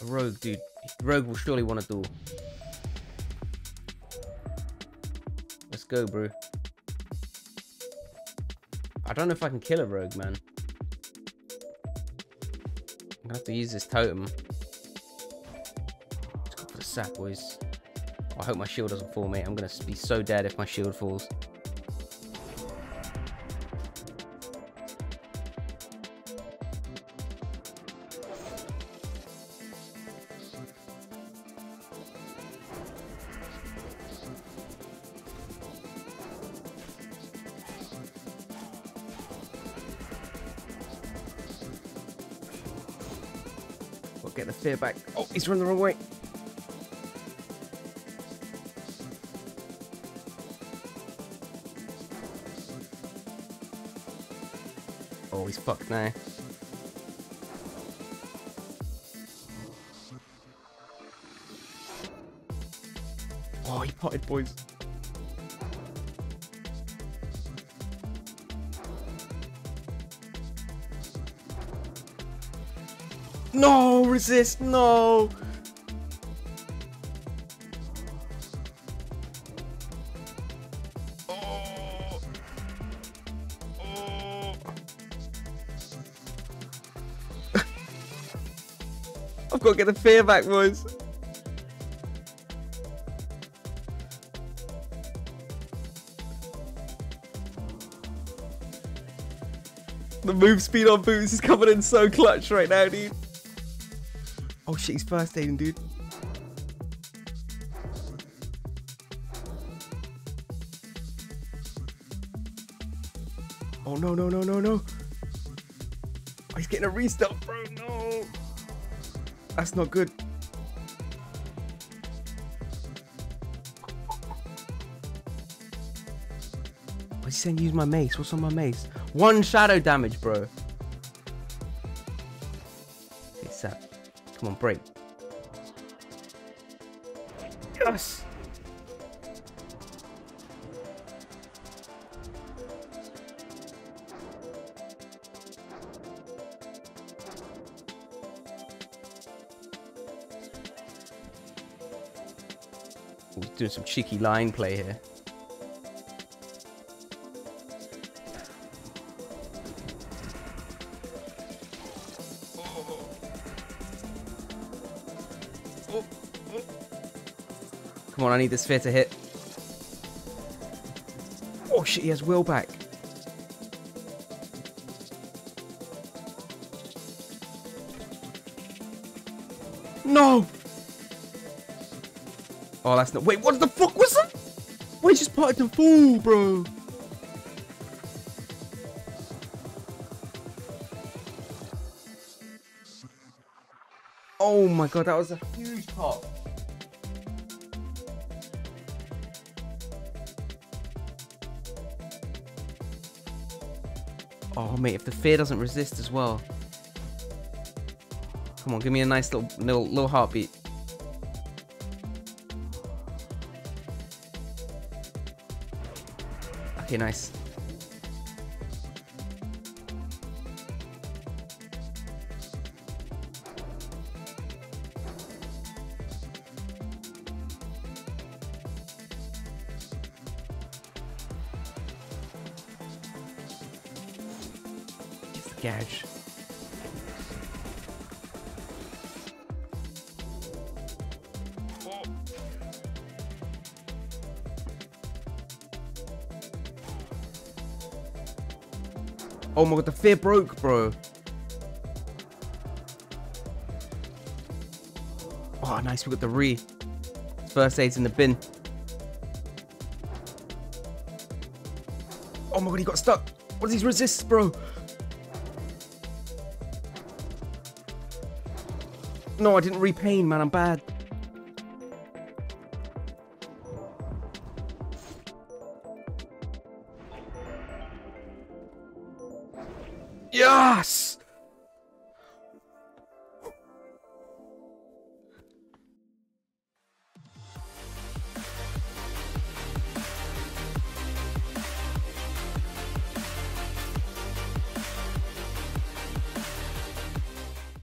A rogue, dude. Rogue will surely want a duel. Let's go, bro. I don't know if I can kill a rogue, man. I'm gonna have to use this totem. Let's go for the sap, boys. I hope my shield doesn't fall, mate. I'm gonna be so dead if my shield falls. Get the fear back. Oh, he's run the wrong way. Oh, he's fucked now. Oh, he potted, boys. No, resist, no. I've got to get the fear back, boys. The move speed on boots is coming in so clutch right now, dude. Oh shit, he's first aiding, dude. Oh no, no, no, no, no. Oh, he's getting a restart, bro. No. That's not good. Oh, he's saying use my mace. What's on my mace? One shadow damage, bro. Come on, break. Yes! He's doing some cheeky line play here. Come on, I need this sphere to hit. Oh shit, he has will back. No! Oh, that's not. Wait, what the fuck was that? Wait, just potted to full, bro. Oh my god, that was a huge pop. Oh mate, if the fear doesn't resist as well. Come on, give me a nice little little little heartbeat. Okay, nice. Gouge. Oh my god, the fear broke, bro. Oh, nice. We got the re. First aid's in the bin. Oh my god, he got stuck. What are these resists, bro? No, I didn't repaint, man. I'm bad. Yes!